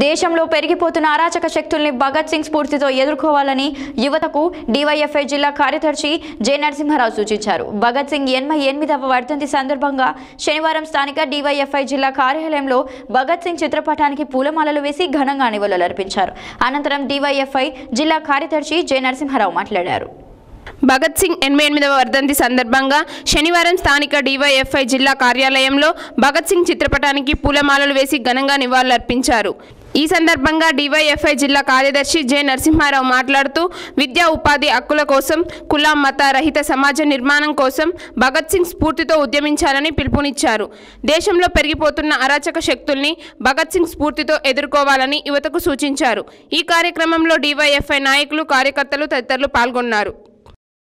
దేశంలో పెరిగిపోతున్న అరాచక శక్తుల్ని భగత్ సింగ్ స్ఫూర్తితో ఎదుర్కోవాలని యువతకు డివైఎఫ్ఐ జిల్లా కార్యదర్శి జె నరసింహారావు సూచించారు. భగత్ సింగ్ ఎనభై ఎనిమిదవ వర్ధంతి సందర్భంగా శనివారం స్థానిక డివైఎఫ్ఐ జిల్లా కార్యాలయంలో భగత్ సింగ్ చిత్రపటానికి పూలమాలలు వేసి ఘనంగా నివాళులర్పించారు అనంతరం డివైఎఫ్ఐ జిల్లా కార్యదర్శి జె నరసింహారావు మాట్లాడారు. భగత్ సింగ్ ఎనభై ఎనిమిదవ వర్ధంతి సందర్భంగా శనివారం స్థానిక డివైఎఫ్ఐ జిల్లా కార్యాలయంలో భగత్ సింగ్ చిత్రపటానికి పూలమాలలు వేసి ఘనంగా నివాళులర్పించారు. ఈ సందర్భంగా డివైఎఫ్ఐ జిల్లా కార్యదర్శి జె నరసింహారావు మాట్లాడుతూ విద్యా ఉపాధి హక్కుల కోసం కుల మత రహిత సమాజ నిర్మాణం కోసం భగత్ సింగ్ స్ఫూర్తితో ఉద్యమించాలని పిలుపునిచ్చారు. దేశంలో పెరిగిపోతున్న అరాచక శక్తుల్ని భగత్ సింగ్ స్ఫూర్తితో ఎదుర్కోవాలని యువతకు సూచించారు. ఈ కార్యక్రమంలో డివైఎఫ్ఐ నాయకులు కార్యకర్తలు తదితరులు పాల్గొన్నారు.